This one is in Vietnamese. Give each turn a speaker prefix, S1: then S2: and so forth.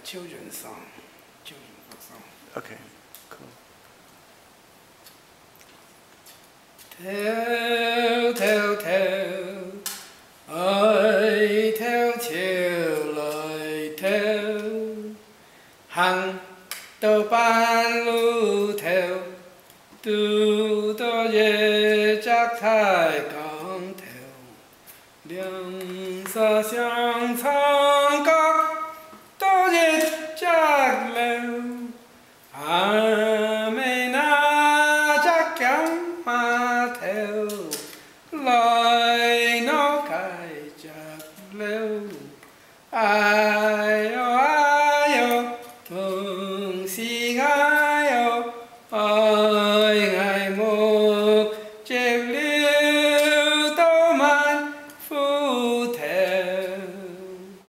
S1: a children's song. Children's book song.
S2: Okay, cool.
S1: Theo theo theo ơi theo chiều lời theo hằng tàu ban lưu theo tu to ye chắc thai con theo liang sa xiang thang lưu ai oa yo mừng si ngang